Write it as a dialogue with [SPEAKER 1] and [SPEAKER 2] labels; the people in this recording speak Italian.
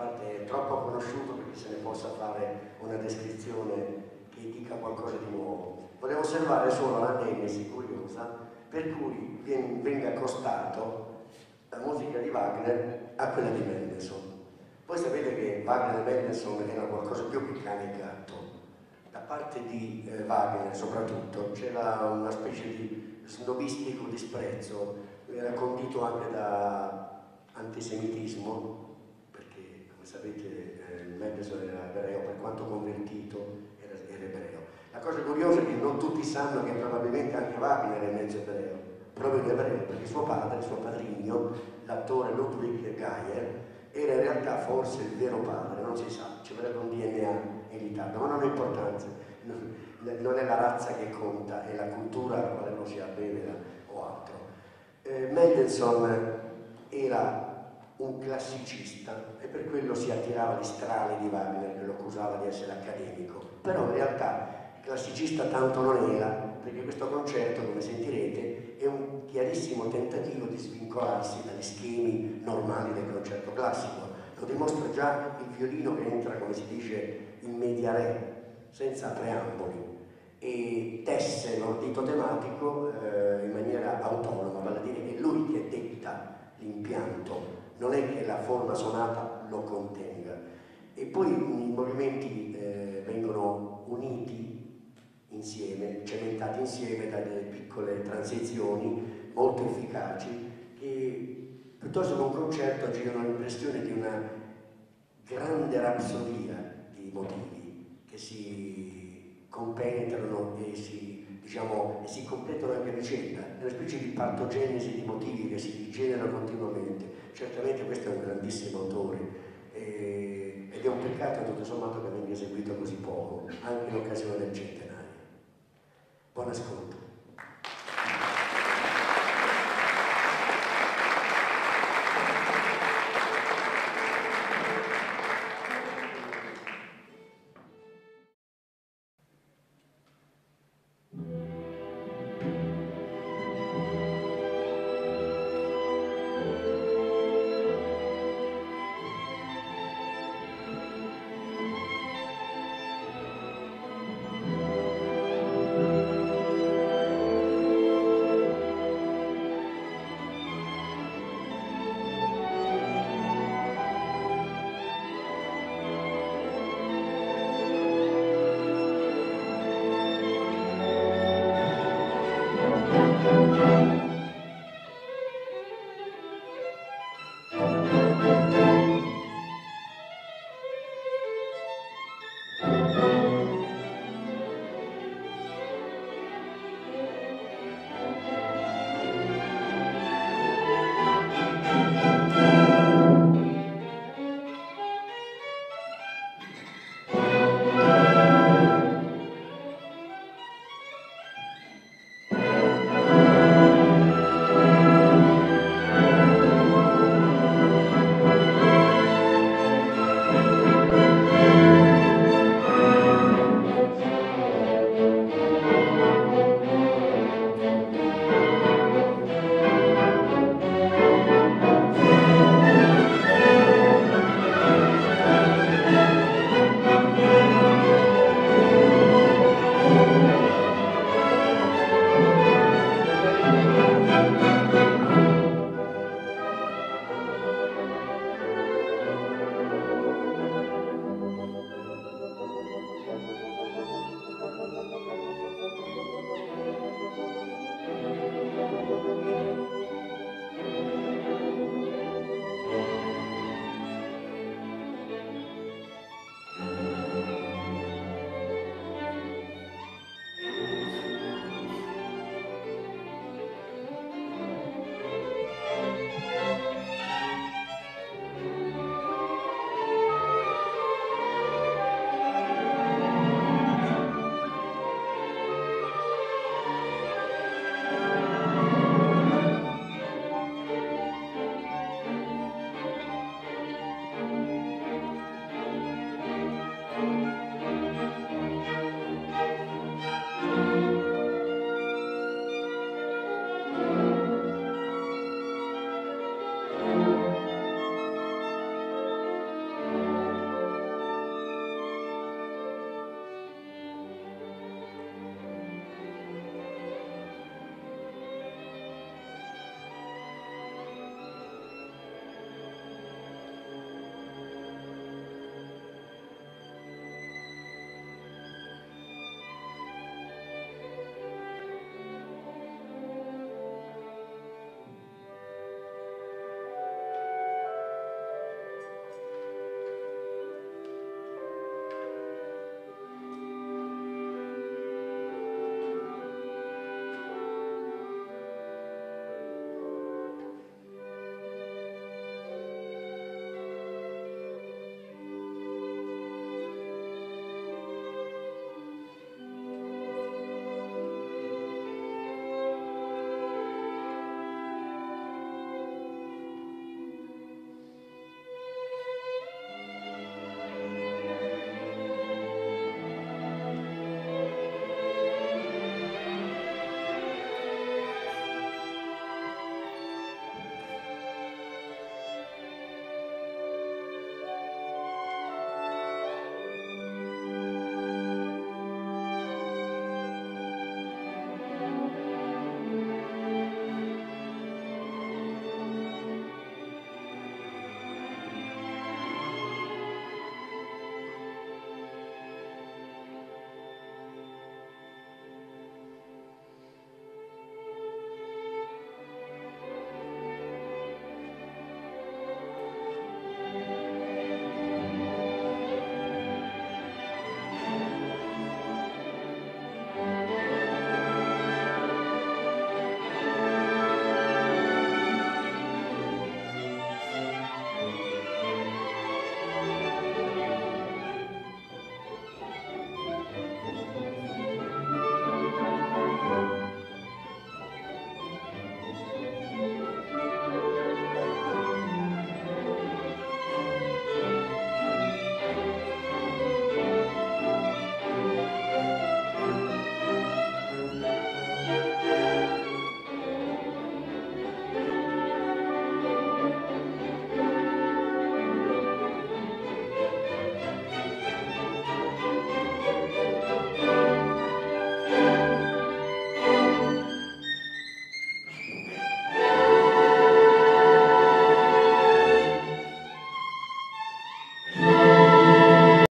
[SPEAKER 1] parte è troppo conosciuto perché se ne possa fare una descrizione che dica qualcosa di nuovo. Volevo osservare solo la nemesi curiosa per cui venga accostato la musica di Wagner a quella di Mendelssohn. Voi sapete che Wagner e Mendelssohn erano qualcosa più che cane e gatto. Da parte di eh, Wagner soprattutto c'era una specie di snobistico disprezzo, era condito anche da antisemitismo, perché come sapete eh, Mendelssohn era ebreo, per quanto convertito era, era ebreo. La cosa curiosa è che non tutti sanno che probabilmente anche Wagner è mezzo ebreo, proprio in ebreo, perché suo padre, suo padrigno, l'attore Ludwig Geyer, era in realtà forse il vero padre, non si sa, ci vorrebbe un DNA in Italia, ma non ha importanza, non è la razza che conta, è la cultura alla quale non si abbevera o altro. Eh, Mendelssohn era un classicista e per quello si attirava gli strali di Wagner che lo accusava di essere accademico, però in realtà classicista tanto non era, perché questo concerto, come sentirete, è un chiarissimo tentativo di svincolarsi dagli schemi normali del concerto classico. Lo dimostra già il violino che entra, come si dice, in media re, senza preamboli, e tesse l'ordito tematico eh, in maniera autonoma, vale a dire che è lui che detta l'impianto, non è che la forma sonata lo contenga. E poi i movimenti eh, vengono uniti insieme, cementati insieme da delle piccole transizioni molto efficaci che piuttosto che un concerto girano l'impressione di una grande rapsodia di motivi che si compenetrano e si, diciamo, e si completano anche a vicenda, una specie di partogenesi di motivi che si rigenerano continuamente. Certamente questo è un grandissimo autore eh, ed è un peccato tutto sommato che venga eseguito così poco, anche in occasione del centenario. Buon ascolto.